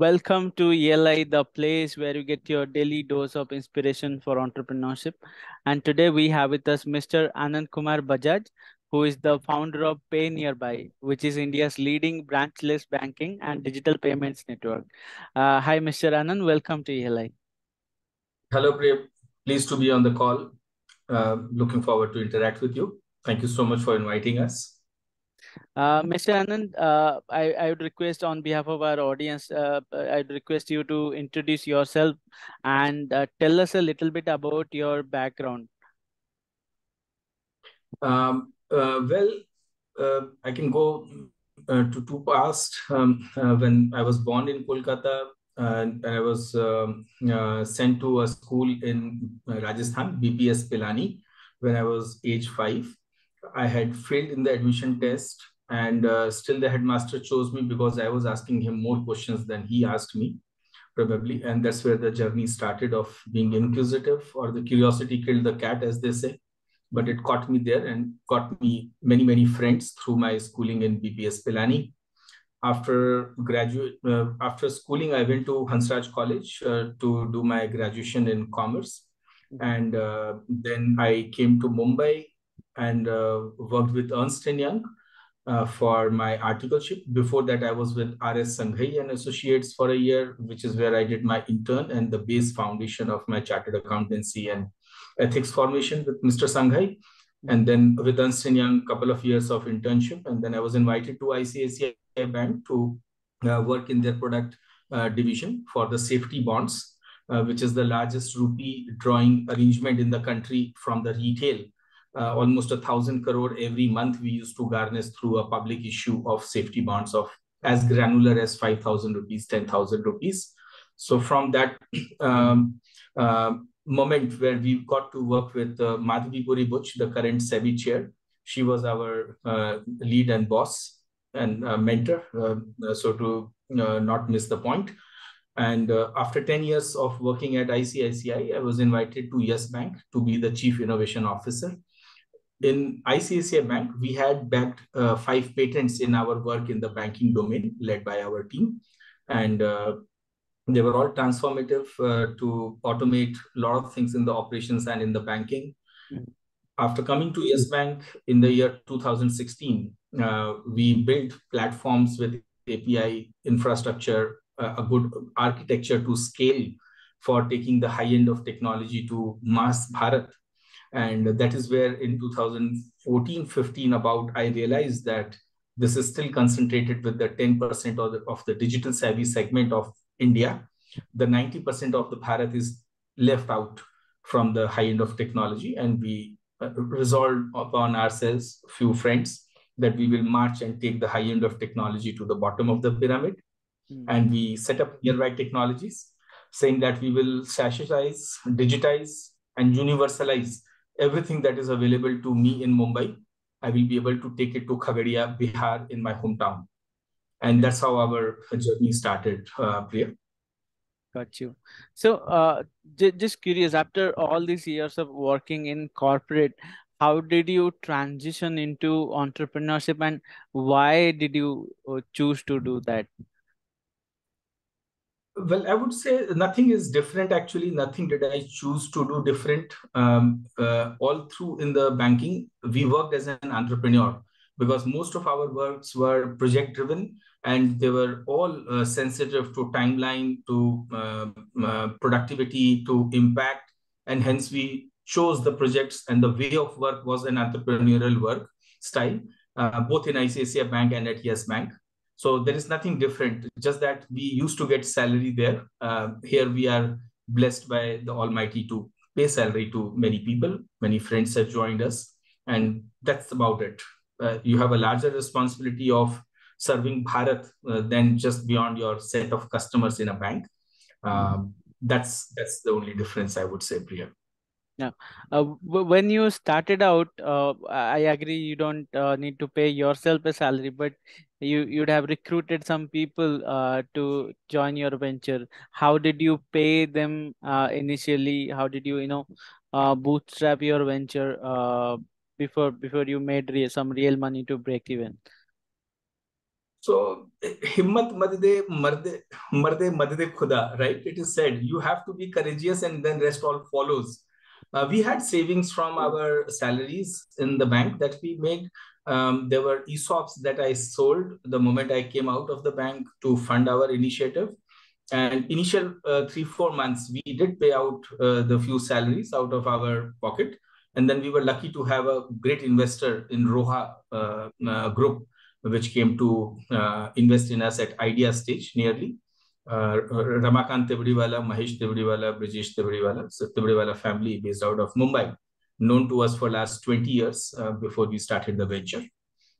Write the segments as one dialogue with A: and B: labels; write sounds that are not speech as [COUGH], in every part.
A: Welcome to ELI, the place where you get your daily dose of inspiration for entrepreneurship. And today we have with us Mr. Anand Kumar Bajaj, who is the founder of PayNearby, which is India's leading branchless banking and digital payments network. Uh, hi, Mr. Anand. Welcome to ELI.
B: Hello, Priya. Pleased to be on the call. Uh, looking forward to interact with you. Thank you so much for inviting us.
A: Uh, Mr. Anand, uh, I, I would request on behalf of our audience, uh, I'd request you to introduce yourself and uh, tell us a little bit about your background.
B: Um, uh, well, uh, I can go to two past. Um, when I was born in Kolkata, and I was um, sent to a school in Rajasthan, BPS Pilani, when I was age five I had failed in the admission test, and uh, still the headmaster chose me because I was asking him more questions than he asked me, probably. And that's where the journey started of being inquisitive, or the curiosity killed the cat, as they say. But it caught me there and got me many, many friends through my schooling in BPS Pilani. After graduate, uh, after schooling, I went to Hansraj College uh, to do my graduation in commerce, and uh, then I came to Mumbai and uh, worked with Ernst & Young uh, for my articleship. Before that, I was with RS Sanghai and Associates for a year, which is where I did my intern and the base foundation of my chartered accountancy and ethics formation with Mr. Sanghai. And then with Ernst & Young, couple of years of internship. And then I was invited to ICICI Bank to uh, work in their product uh, division for the safety bonds, uh, which is the largest rupee drawing arrangement in the country from the retail uh, almost a thousand crore every month we used to garnish through a public issue of safety bonds of as granular as 5,000 rupees, 10,000 rupees. So from that [CLEARS THROAT] um, uh, moment where we got to work with uh, Madhavi Puri Butch, the current SEBI chair, she was our uh, lead and boss and uh, mentor. Uh, so to uh, not miss the point. And uh, after 10 years of working at ICICI, I was invited to Yes Bank to be the chief innovation officer in ICICI Bank, we had backed uh, five patents in our work in the banking domain led by our team. And uh, they were all transformative uh, to automate a lot of things in the operations and in the banking. Mm. After coming to Yes Bank in the year 2016, uh, we built platforms with API infrastructure, uh, a good architecture to scale for taking the high end of technology to mass Bharat and that is where in 2014 15 about i realized that this is still concentrated with the 10% of the, of the digital savvy segment of india. The 90% of the bharat is left out from the high end of technology. And we uh, resolved upon ourselves few friends that we will march and take the high end of technology to the bottom of the pyramid. Mm. and we set up nearby technologies saying that we will sachetize digitize and universalize everything that is available to me in Mumbai, I will be able to take it to Khagaria, Bihar, in my hometown. And that's how our journey started, uh, Priya.
A: Got you. So, uh, just curious, after all these years of working in corporate, how did you transition into entrepreneurship and why did you uh, choose to do that?
B: Well, I would say nothing is different. Actually, nothing did I choose to do different. Um, uh, all through in the banking, we worked as an entrepreneur because most of our works were project driven and they were all uh, sensitive to timeline, to uh, uh, productivity, to impact, and hence we chose the projects and the way of work was an entrepreneurial work style, uh, both in ICICI Bank and at Yes Bank. So there is nothing different, just that we used to get salary there. Uh, here we are blessed by the Almighty to pay salary to many people. Many friends have joined us, and that's about it. Uh, you have a larger responsibility of serving Bharat uh, than just beyond your set of customers in a bank. Um, that's that's the only difference I would say, Priya.
A: Yeah. Uh, when you started out, uh, I agree you don't uh, need to pay yourself a salary, but you you'd have recruited some people uh, to join your venture. How did you pay them uh, initially? How did you you know uh, bootstrap your venture uh, before before you made re some real money to break even?
B: So [CLEARS THROAT] himmat madde marde marde madde khuda, right? It is said you have to be courageous and then rest all follows. Uh, we had savings from our salaries in the bank that we made. Um, there were ESOPs that I sold the moment I came out of the bank to fund our initiative. And initial uh, three, four months, we did pay out uh, the few salaries out of our pocket. And then we were lucky to have a great investor in Roha uh, uh, Group, which came to uh, invest in us at idea stage nearly. Uh, Ramakant Tibrewala, Mahesh Tibrewala, Brijesh Tibrewala, so Tibrewala family based out of Mumbai, known to us for last 20 years uh, before we started the venture.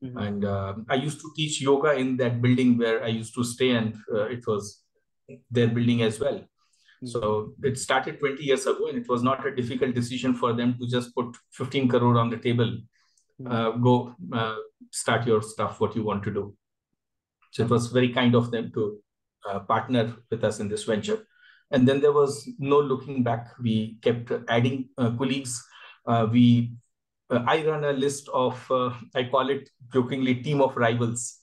B: Mm-hmm. And uh, I used to teach yoga in that building where I used to stay, and uh, it was their building as well. Mm-hmm. So it started 20 years ago, and it was not a difficult decision for them to just put 15 crore on the table. Mm-hmm. go uh, start your stuff, what you want to do. So it was very kind of them to uh, partner with us in this venture. And then there was no looking back. We kept adding uh, colleagues. Uh, we, uh, I run a list of, uh, I call it jokingly, team of rivals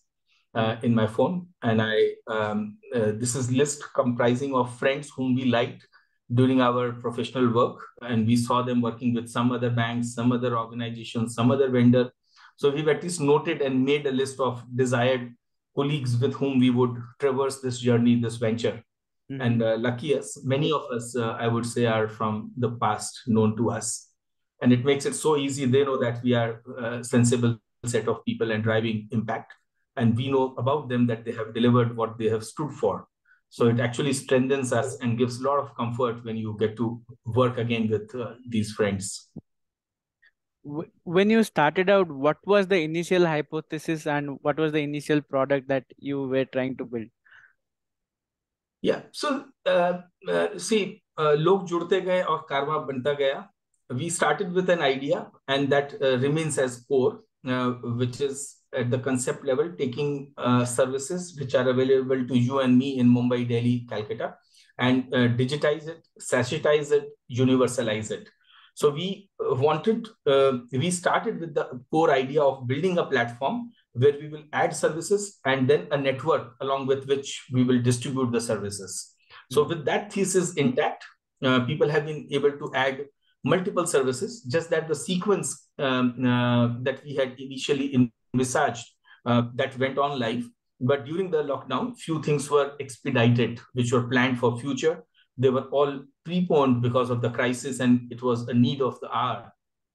B: in my phone. And I, um, this is list comprising of friends whom we liked during our professional work and we saw them working with some other banks some other organizations some other vendor so we've at least noted and made a list of desired colleagues with whom we would traverse this journey, this venture. Mm-hmm. And uh, lucky us, many of us, uh, I would say, are from the past known to us. And it makes it so easy. They know that we are a sensible set of people and driving impact. And we know about them that they have delivered what they have stood for. So it actually strengthens us and gives a lot of comfort when you get to work again with uh, these friends
A: when you started out what was the initial hypothesis and what was the initial product that you were trying to build
B: yeah so uh, uh, see uh, log judte gaye aur karma banta gaya we started with an idea and that uh, remains as core uh, which is at the concept level taking uh, services which are available to you and me in mumbai delhi calcutta and uh, digitize it sachetize it universalize it so we uh, wanted, uh, we started with the core idea of building a platform where we will add services and then a network along with which we will distribute the services. So with that thesis intact, people have been able to add multiple services, just that the sequence um, uh, that we had initially envisaged uh, that went on live. But during the lockdown, few things were expedited, which were planned for future. They were all preponed because of the crisis and it was a need of the hour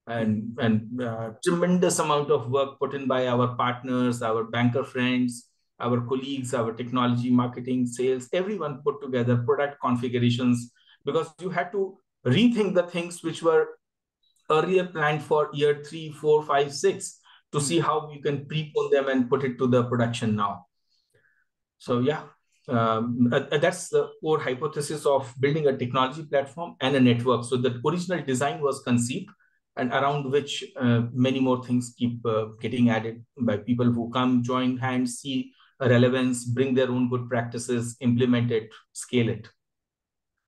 B: and and uh, tremendous amount of work put in by our partners our banker friends our colleagues our technology marketing sales everyone put together product configurations because you had to rethink the things which were earlier planned for year three four five six to see how you can prepone them and put it to the production now so yeah um, uh, uh, that's the core hypothesis of building a technology platform and a network. So the original design was conceived and around which uh, many more things keep uh, getting added by people who come, join hands, see relevance, bring their own good practices, implement it, scale it.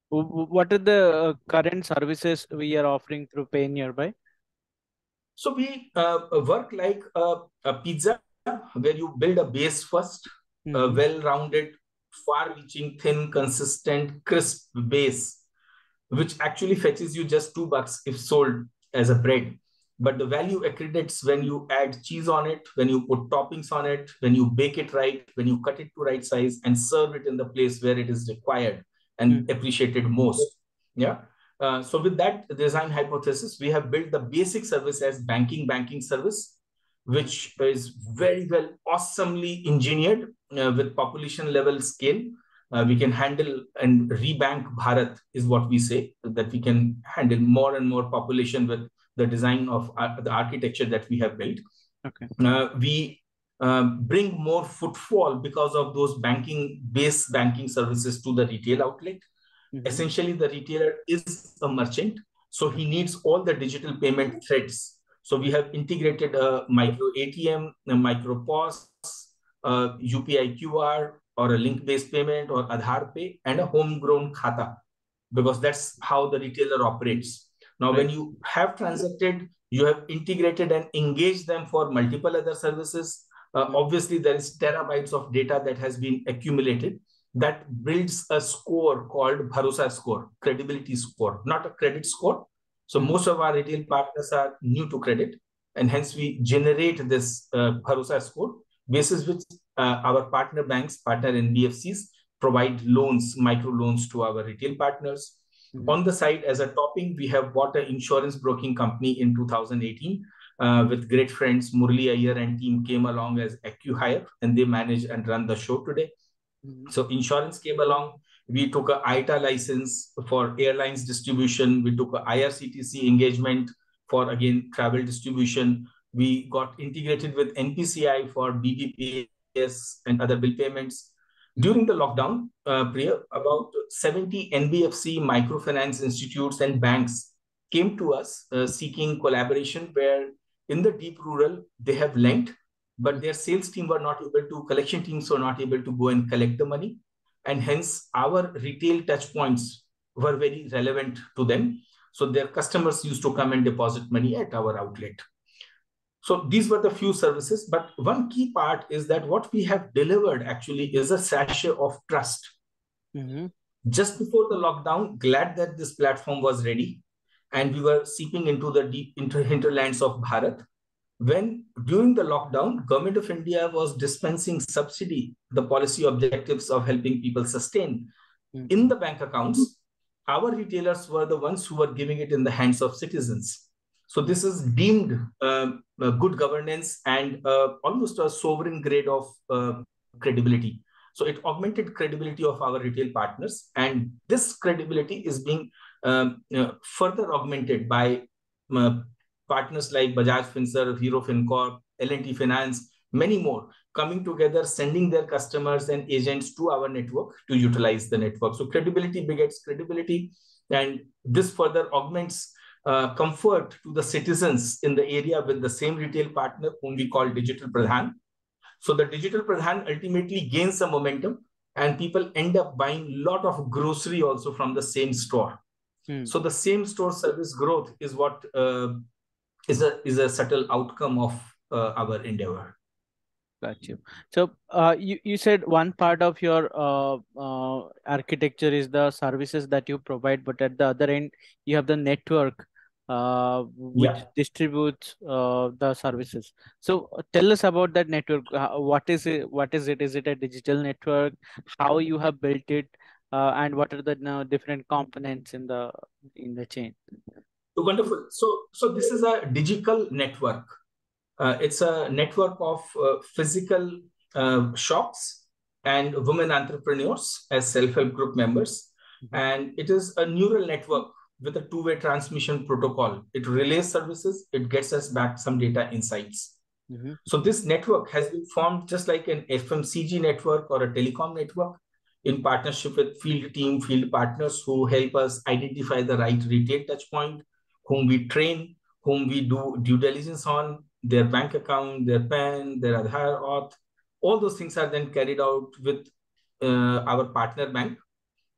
A: What are the uh, current services we are offering through PayNearby?
B: So we uh, work like a, a, pizza where you build a base 1st mm-hmm. a well-rounded far-reaching, thin, consistent, crisp base, which actually fetches you just two bucks if sold as a bread. But the value accredits when you add cheese on it, when you put toppings on it, when you bake it right, when you cut it to right size and serve it in the place where it is required and mm. appreciated most. Yeah. Uh, so with that design hypothesis, we have built the basic service as banking banking service, which is very well, awesomely engineered uh, with population level scale. Uh, we can handle and rebank Bharat is what we say that we can handle more and more population with the design of uh, the architecture that we have built. Okay. Uh, we um, bring more footfall because of those banking base banking services to the retail outlet. Mm-hmm. Essentially, the retailer is a merchant, so he needs all the digital payment threads so we have integrated a micro ATM, a micro POS, a UPI QR, or a link-based payment, or Aadhaar Pay, and a homegrown khata, because that's how the retailer operates. Now, right. when you have transacted, you have integrated and engaged them for multiple other services. Uh, obviously there is terabytes of data that has been accumulated that builds a score called Bharosa score, credibility score, not a credit score. So most of our retail partners are new to credit, and hence we generate this uh, Bharosa score, basis which uh, our partner banks, partner NBFCs provide loans, micro loans to our retail partners. Mm-hmm. On the side, as a topping, we have bought an insurance broking company in 2018 uh, with great friends. Murli Ayer and team came along as AccuHire, and they manage and run the show today. Mm-hmm. So insurance came along. We took a IATA license for airlines distribution. We took a IRCTC engagement for again travel distribution. We got integrated with NPCI for BBPS and other bill payments. During the lockdown, uh, Priya, about 70 NBFC microfinance institutes and banks came to us uh, seeking collaboration where in the deep rural, they have lent, but their sales team were not able to, collection teams were not able to go and collect the money. And hence our retail touch points were very relevant to them. So their customers used to come and deposit money at our outlet. So these were the few services, but one key part is that what we have delivered actually is a sachet of trust. Mm-hmm. Just before the lockdown, glad that this platform was ready and we were seeping into the deep inter- hinterlands of Bharat. When during the lockdown, government of India was dispensing subsidy, the policy objectives of helping people sustain mm-hmm. in the bank accounts, our retailers were the ones who were giving it in the hands of citizens. So this is deemed uh, good governance and uh, almost a sovereign grade of uh, credibility. So it augmented credibility of our retail partners, and this credibility is being um, further augmented by uh, partners like Bajaj Finserv, Hero FinCorp, L&T Finance, many more coming together, sending their customers and agents to our network to utilize the network. So credibility begets credibility, and this further augments uh, comfort to the citizens in the area with the same retail partner whom we call Digital Pradhan. So the Digital Pradhan ultimately gains some momentum and people end up buying a lot of grocery also from the same store. Hmm. So the same store service growth is what uh, is a is a subtle outcome of uh, our endeavor.
A: Got you. So uh, you, you said one part of your uh, uh, architecture is the services that you provide, but at the other end, you have the network uh, which yeah. distributes uh, the services. So tell us about that network. what is it? What is it? Is it a digital network? How you have built it, uh, and what are the uh, different components in the in the chain?
B: Wonderful. So so this is a digital network. Uh, it's a network of physical shops and women entrepreneurs as self-help group members, mm-hmm. and it is a neural network with a two-way transmission protocol. It relays services, it gets us back some data insights. Mm-hmm. So this network has been formed just like an FMCG network or a telecom network in partnership with field team, field partners who help us identify the right retail touch point, whom we train, whom we do due diligence on, their bank account, their PAN, their Aadhaar auth. All those things are then carried out with uh, our partner bank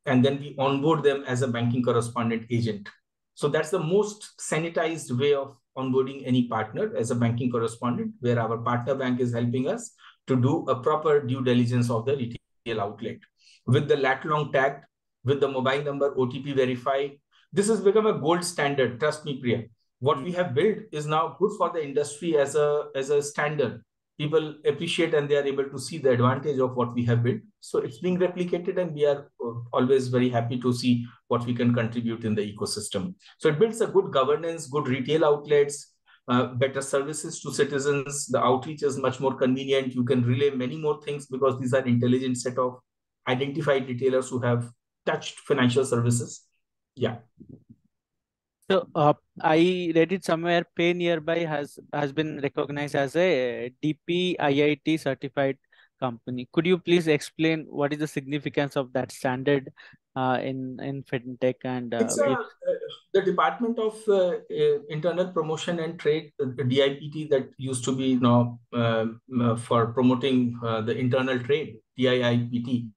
B: and then we onboard them as a banking correspondent agent. So that's the most sanitized way of onboarding any partner as a banking correspondent, where our partner bank is helping us to do a proper due diligence of the retail outlet. With the lat long tag, with the mobile number OTP verify, this has become a gold standard. Trust me, Priya. What we have built is now good for the industry as a, as a standard people appreciate and they are able to see the advantage of what we have built. So it's being replicated, and we are uh, always very happy to see what we can contribute in the ecosystem. So it builds a good governance, good retail outlets, uh, better services to citizens. The outreach is much more convenient. You can relay many more things because these are intelligent set of identified retailers who have touched financial services. Yeah.
A: So uh, I read it somewhere. PayNearby has has been recognized as a DPIIT certified company. Could you please explain what is the significance of that standard uh, in in fintech and
B: uh, it's, uh, the Department of uh, uh, Internal Promotion and Trade, the DIPT that used to be you now for promoting the internal trade. DIIPT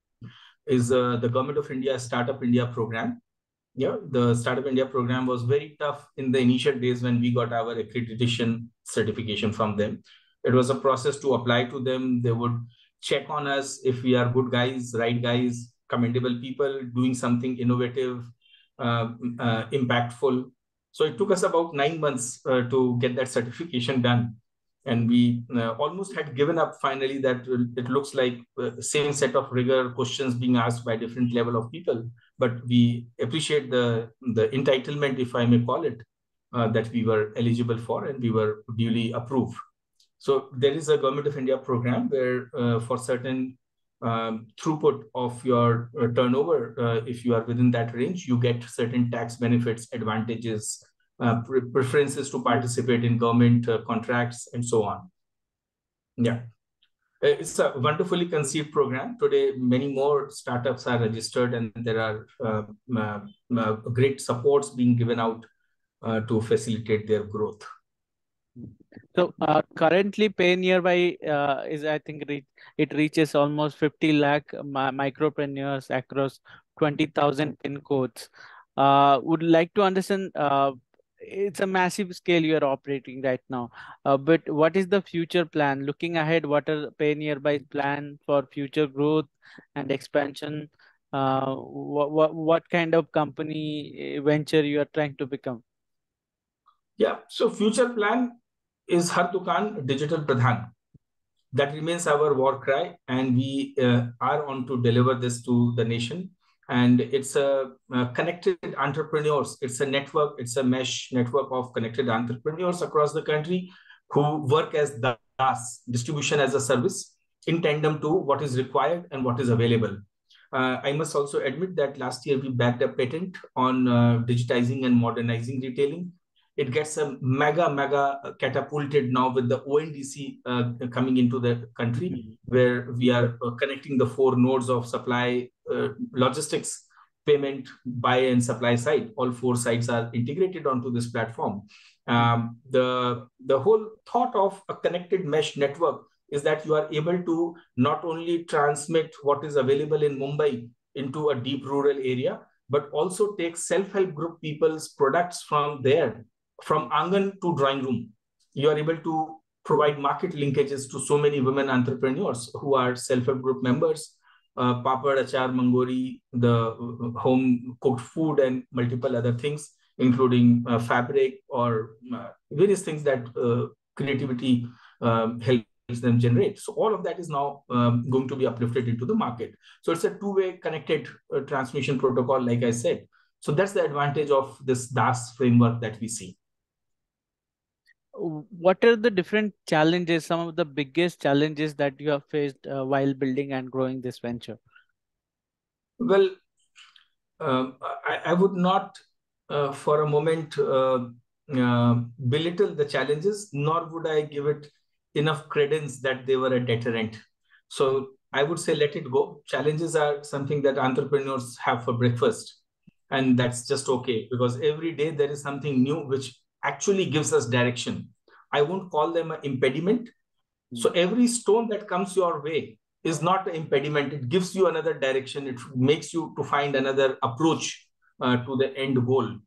B: is the Government of India Startup India program yeah, the Startup India program was very tough in the initial days when we got our accreditation certification from them. It was a process to apply to them. They would check on us if we are good guys, right guys, commendable people, doing something innovative, uh, uh, impactful. So it took us about nine months uh, to get that certification done. And we uh, almost had given up finally that it looks like the uh, same set of rigor questions being asked by different level of people. But we appreciate the, the entitlement, if I may call it, uh, that we were eligible for and we were duly approved. So there is a Government of India program where uh, for certain um, throughput of your uh, turnover, if you are within that range, you get certain tax benefits, advantages, uh, pre preferences to participate in government uh, contracts, and so on. Yeah. Uh, it's a wonderfully conceived program. Today, many more startups are registered, and there are great supports being given out to facilitate their growth.
A: So uh, currently PayNearby uh, is, I think re it reaches almost 50 lakh micropreneurs across 20,000 pin codes. Uh, would like to understand, uh, it's a massive scale you are operating right now, uh, but what is the future plan? Looking ahead, what are PayNearby plan for future growth and expansion? Uh, what, what, what kind of company eh, venture you are trying to become?
B: Yeah, so future plan is Har Dukaan Digital Pradhan. That remains our war cry, and we uh, are on to deliver this to the nation. And it's a, a connected entrepreneurs. It's a network. It's a mesh network of connected entrepreneurs across the country who work as DaaS, distribution as a service, in tandem to what is required and what is available. Uh, I must also admit that last year we backed a patent on uh, digitizing and modernizing retailing it gets a mega, mega catapulted now with the ONDC uh, coming into the country, mm-hmm. where we are uh, connecting the four nodes of supply, uh, logistics, payment, buy, and supply side. All four sides are integrated onto this platform. Um, the, the whole thought of a connected mesh network is that you are able to not only transmit what is available in Mumbai into a deep rural area, but also take self-help group people's products from there from Angan to drawing room. You are able to provide market linkages to so many women entrepreneurs who are self-help group members, uh, papad, achar, mangori, the uh, home cooked food and multiple other things, including uh, fabric or uh, various things that uh, creativity um, helps them generate. So all of that is now um, going to be uplifted into the market. So it's a two-way connected uh, transmission protocol, like I said. So that's the advantage of this DAS framework that we see
A: what are the different challenges, some of the biggest challenges that you have faced uh, while building and growing this venture?
B: Well, um, I, I, would not uh, for a moment uh, uh, belittle the challenges, nor would I give it enough credence that they were a deterrent. So I would say let it go. Challenges are something that entrepreneurs have for breakfast. And that's just okay because every day there is something new which actually gives us direction. I won't call them an impediment. So hmm. every stone that comes your way is not an impediment. It gives you another direction. It makes you to find another approach uh, to the end goal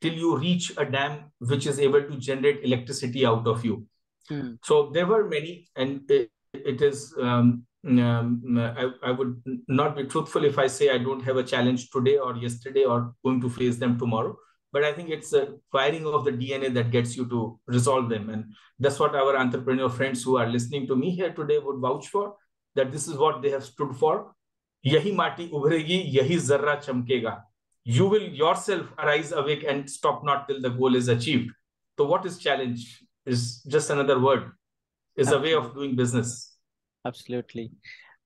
B: till you reach a dam which is able to generate electricity out of you. Hmm. So there were many, and it, it is. Um, um, I, I would not be truthful if I say I don't have a challenge today or yesterday or going to face them tomorrow but I think it's a firing of the DNA that gets you to resolve them. And that's what our entrepreneur friends who are listening to me here today would vouch for, that this is what they have stood for. Yahi mati ubhregi, yahi zarra chamkega. You will yourself arise awake and stop not till the goal is achieved. So what is challenge is just another word, is a way of doing business.
A: Absolutely.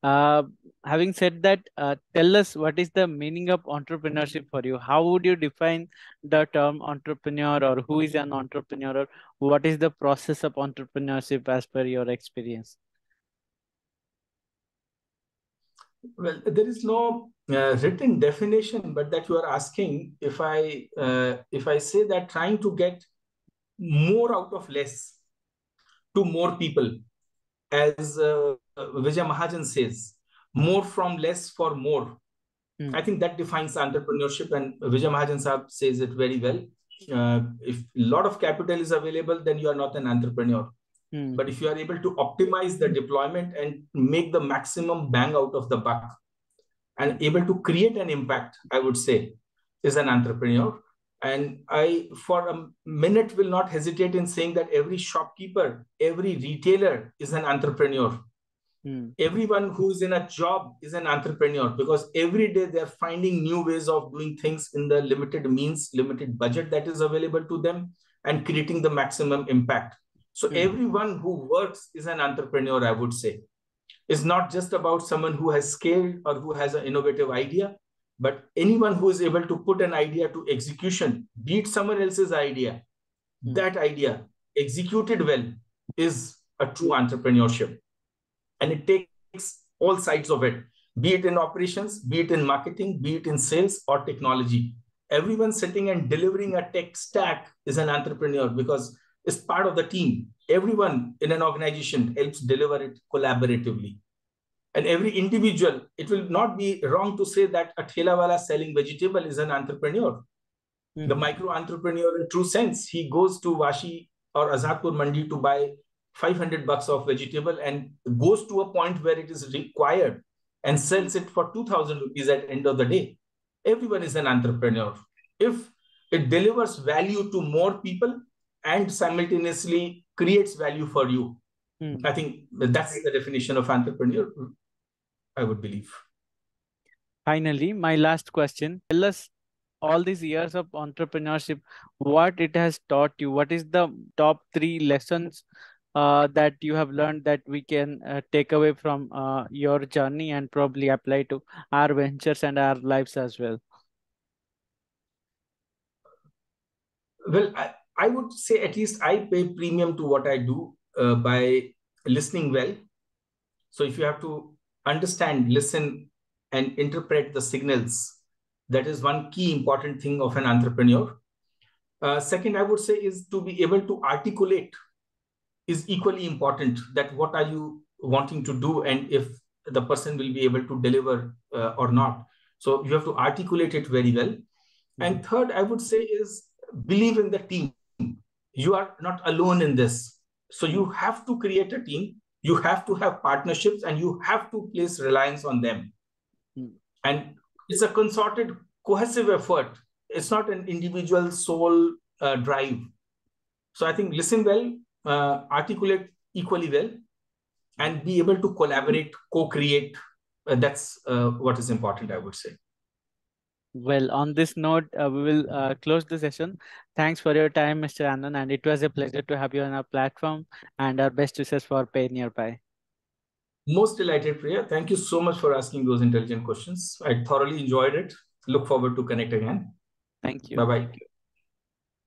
A: Uh, having said that, uh, tell us what is the meaning of entrepreneurship for you? How would you define the term entrepreneur or who is an entrepreneur or what is the process of entrepreneurship as per your experience?
B: Well, there is no uh, written definition, but that you are asking if I uh, if I say that trying to get more out of less to more people as uh, Vijay Mahajan says, more from less for more. Mm. I think that defines entrepreneurship, and Vijay Mahajan Saab says it very well. Uh, if a lot of capital is available, then you are not an entrepreneur. Hmm. But if you are able to optimize the deployment and make the maximum bang out of the buck and able to create an impact, I would say, is an entrepreneur. And I, for a minute, will not hesitate in saying that every shopkeeper, every retailer is an entrepreneur. Hmm. Everyone who is in a job is an entrepreneur because every day they're finding new ways of doing things in the limited means, limited budget that is available to them, and creating the maximum impact. So mm. everyone who works is an entrepreneur, I would say. It's not just about someone who has scaled or who has an innovative idea, but anyone who is able to put an idea to execution, beat someone else's idea, mm. that idea executed well is a true entrepreneurship. And it takes all sides of it, be it in operations, be it in marketing, be it in sales or technology. Everyone sitting and delivering a tech stack is an entrepreneur because it's part of the team. Everyone in an organization helps deliver it collaboratively. And every individual, it will not be wrong to say that a thelawala selling vegetable is an entrepreneur. Mm-hmm. The micro entrepreneur in true sense, he goes to Vashi or Azadpur Mandi to buy 500 bucks of vegetable and goes to a point where it is required and sells it for 2000 rupees at end of the day. Everyone is an entrepreneur. If it delivers value to more people, and simultaneously creates value for you. Hmm. I think that's the definition of entrepreneur, I would believe.
A: Finally, my last question. Tell us all these years of entrepreneurship, what it has taught you. What is the top three lessons uh, that you have learned that we can uh, take away from uh, your journey and probably apply to our ventures and our lives as well?
B: Well, I, I would say at least I pay premium to what I do uh, by listening well. So if you have to understand, listen, and interpret the signals, that is one key important thing of an entrepreneur. Uh, second, I would say is to be able to articulate is equally important. That what are you wanting to do, and if the person will be able to deliver uh, or not. So you have to articulate it very well. Mm-hmm. And third, I would say is believe in the team you are not alone in this. So you have to create a team, you have to have partnerships, and you have to place reliance on them. Mm. And it's a concerted, cohesive effort. It's not an individual sole uh, drive. So I think listen well, uh, articulate equally well, and be able to collaborate, co-create. Uh, that's uh, what is important, I would say.
A: Well, on this note, uh, we will uh, close the session. Thanks for your time, Mr. Anand, and it was a pleasure to have you on our platform and our best wishes for PayNearby.
B: Most delighted, Priya. Thank you so much for asking those intelligent questions. I thoroughly enjoyed it. Look forward to connect again.
A: Thank you.
B: Bye-bye.